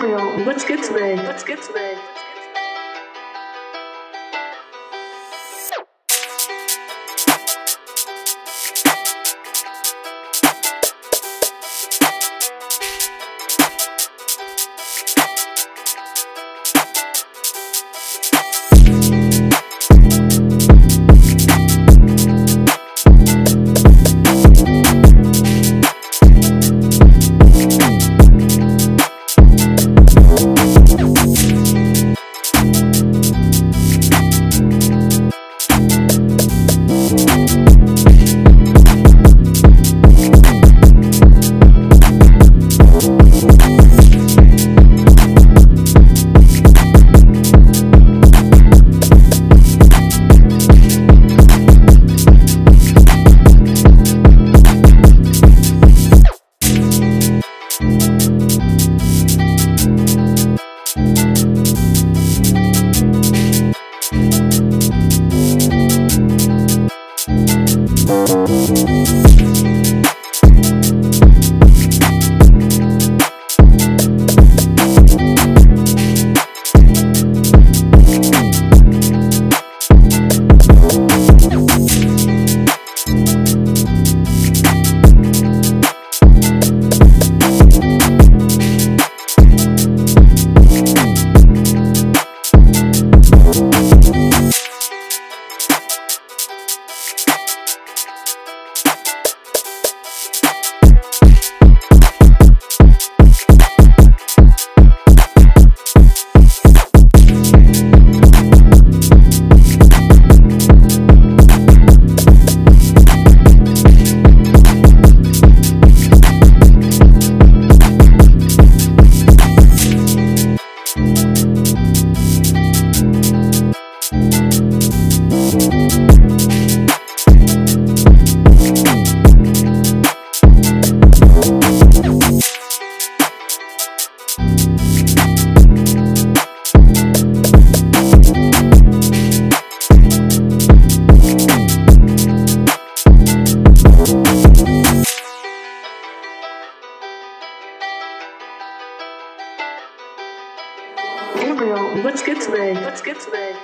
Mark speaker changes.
Speaker 1: Gabriel, what's good today? What's good today? Gabriel, what's good today? What's good today?